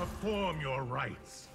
perform your rites.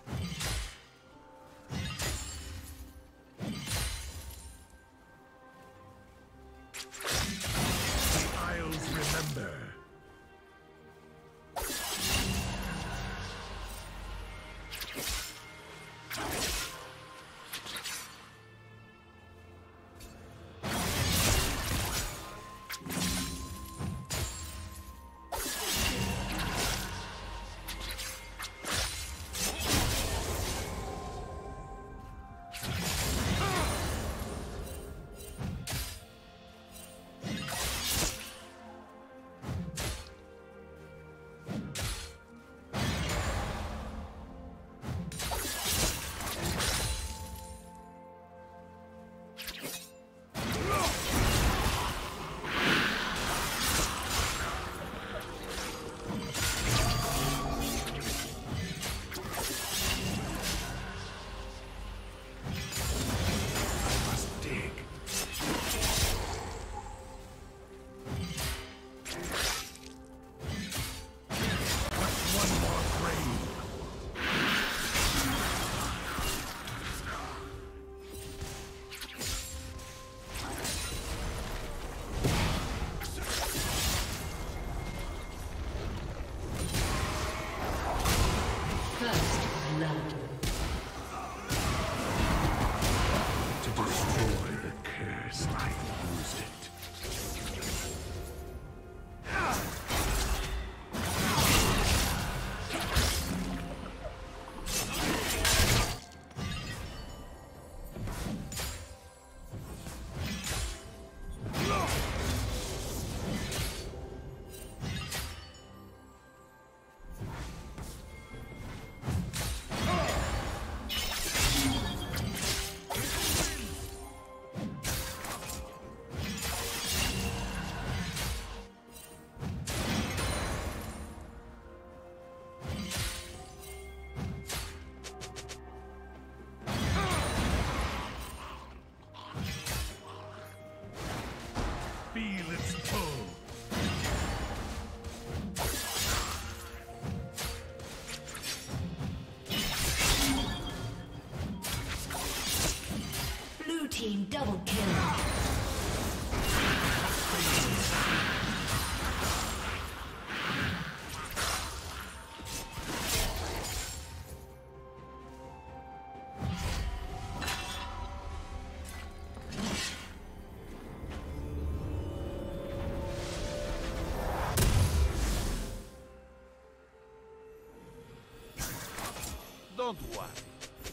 Don't worry.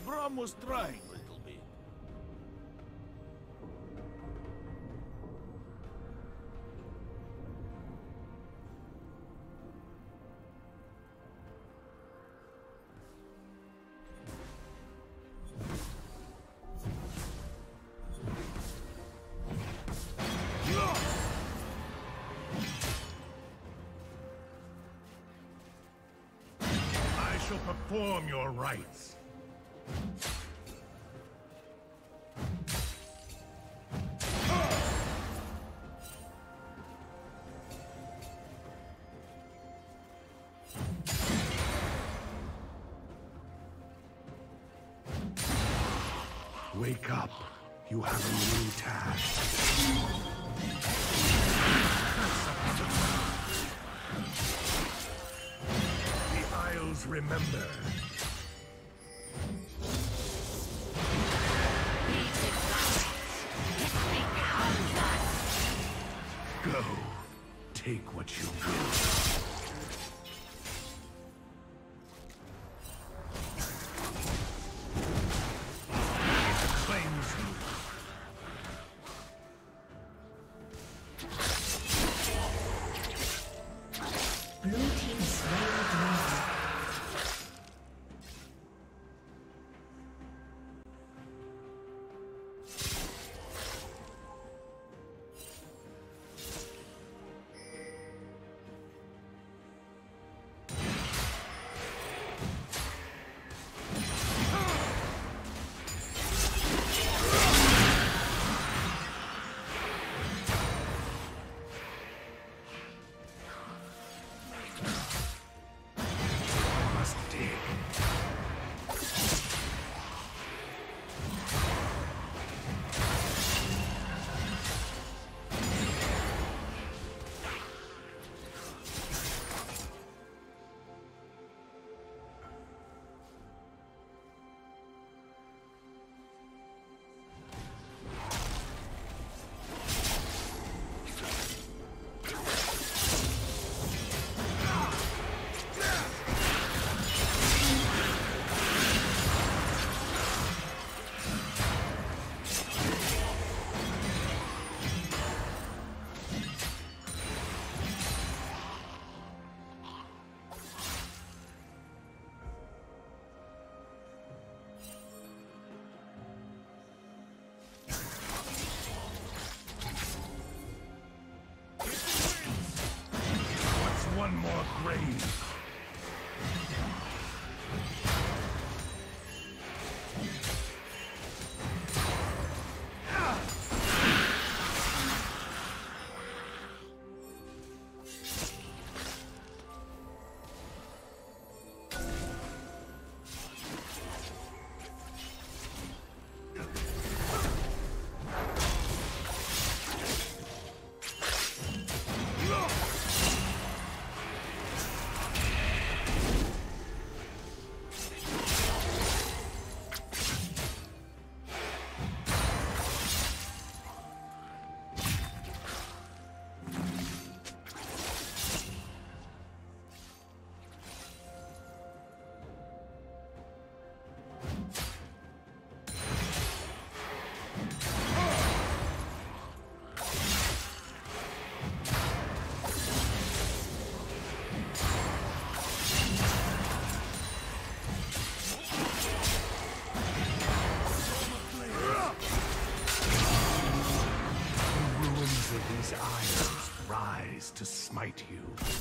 Brom was trying perform your rites. Wake up. You have a new task. The Isles remember. Go. Take what you will. Smite you?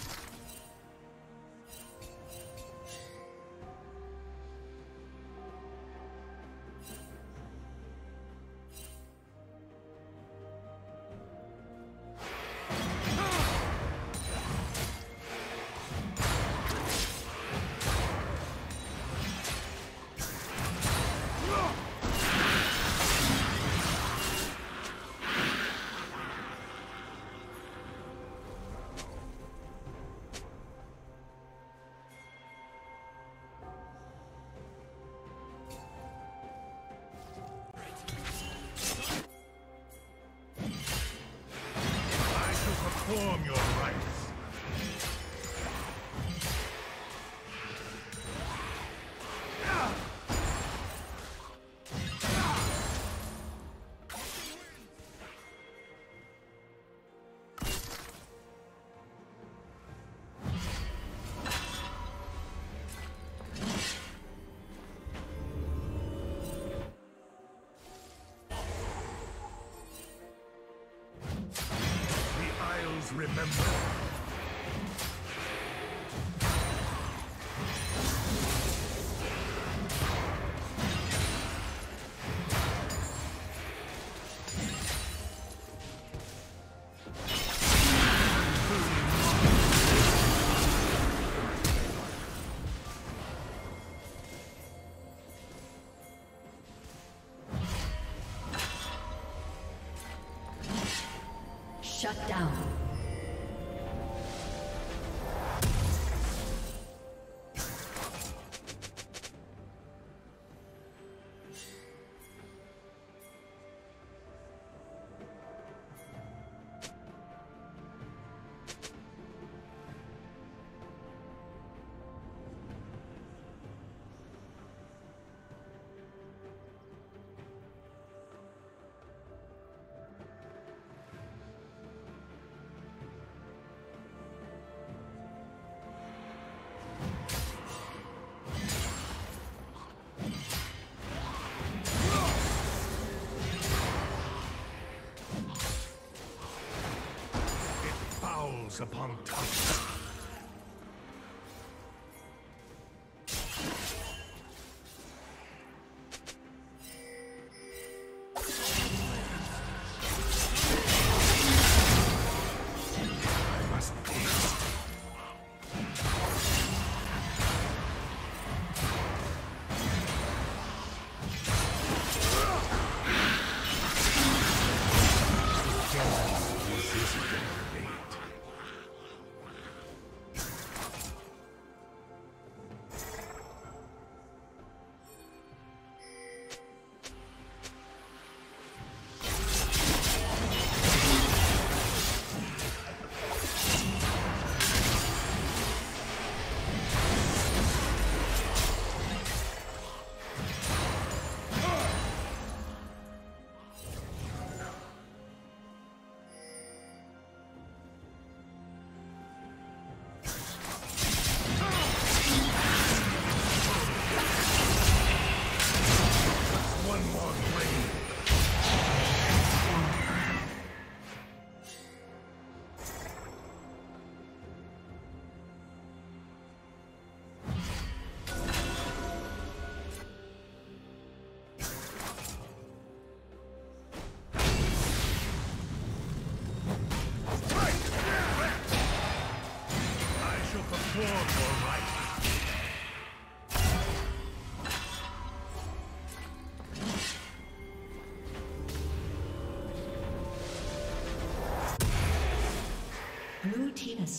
Remember. Shut down. Fouls upon. I must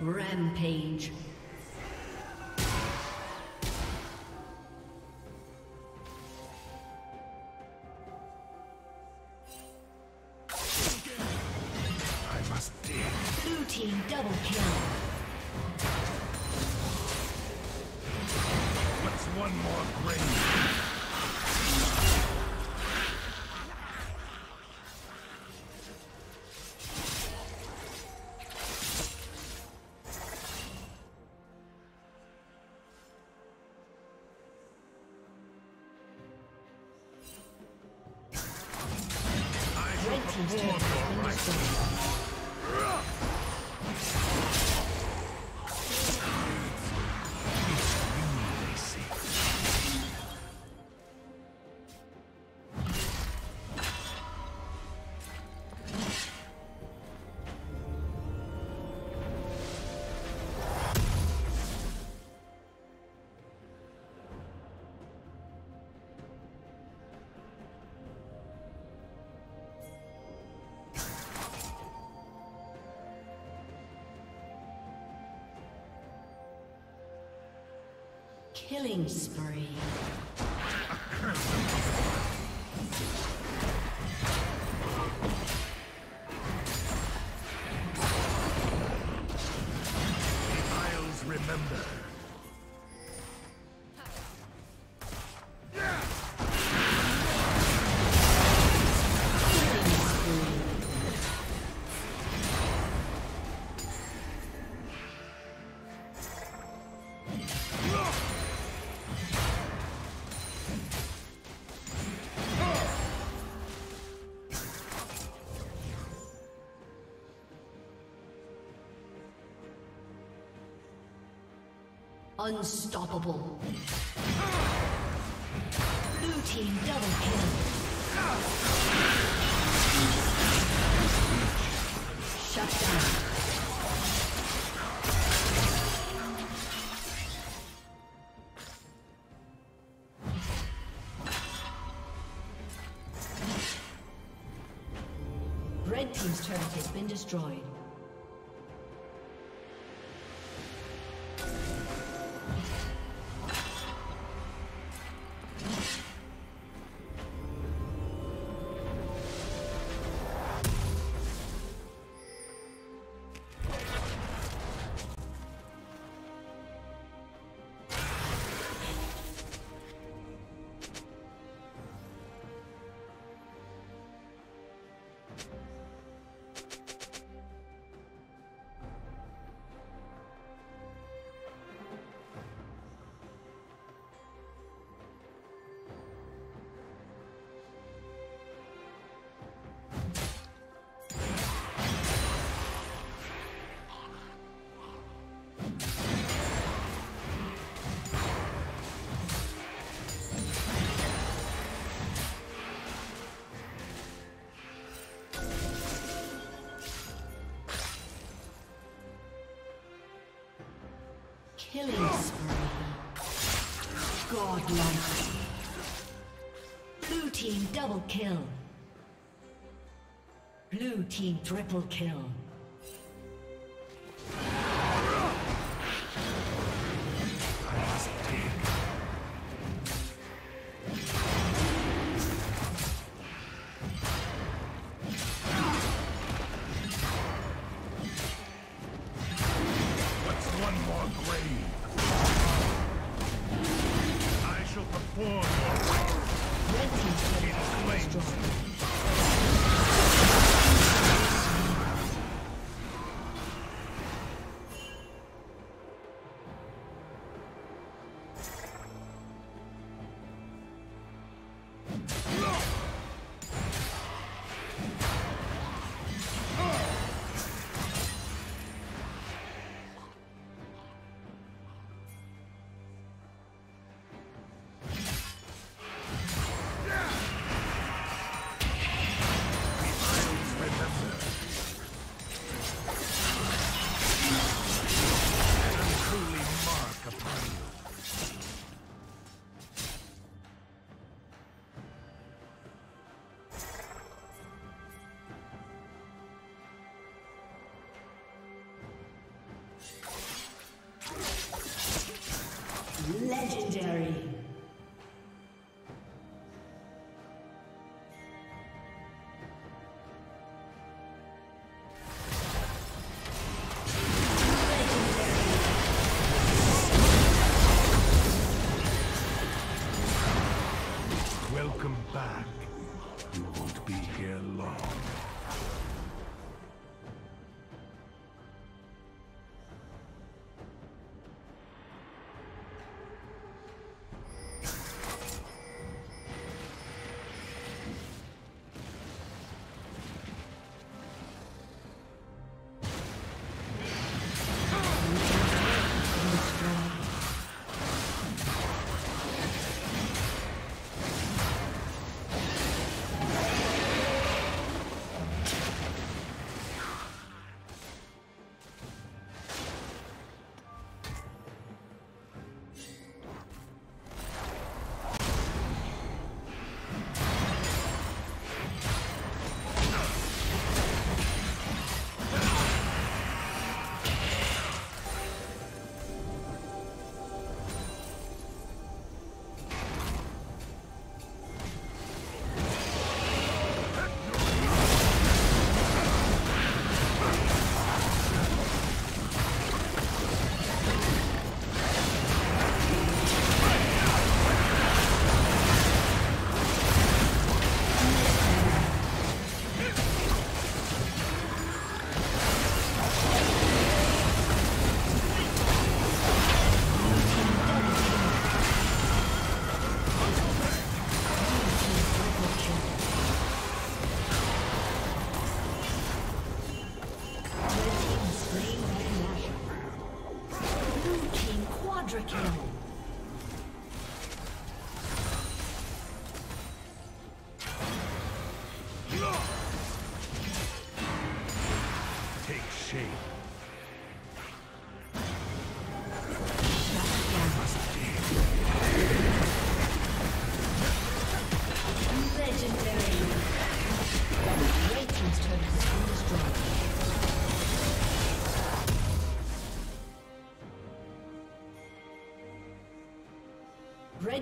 Rampage. Killing spree. Unstoppable. Blue team double kill. Shut down. Killing spree. Godlike. Blue team double kill. Blue team triple kill. Legendary.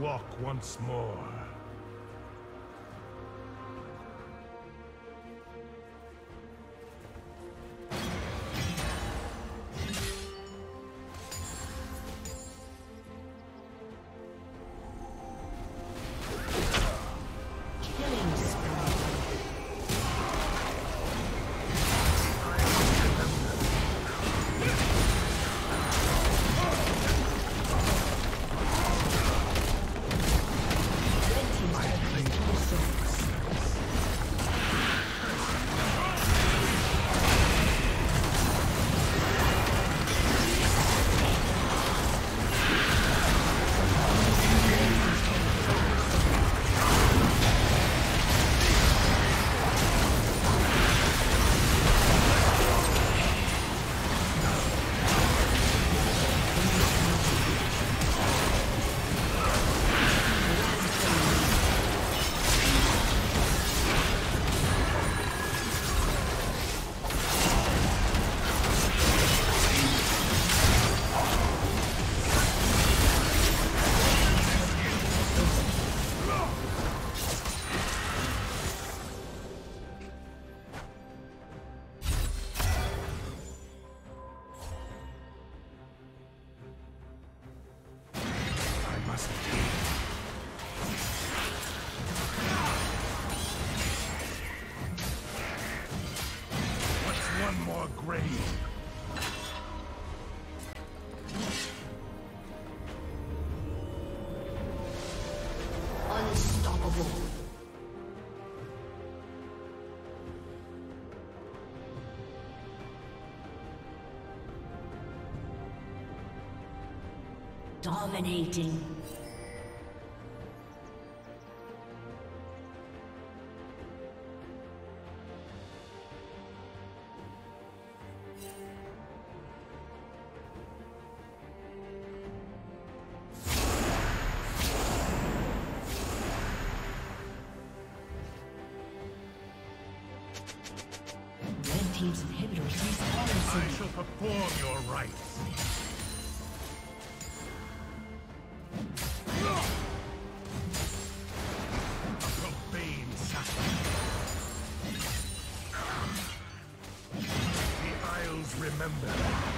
Walk once more. Unstoppable. Dominating. Remember.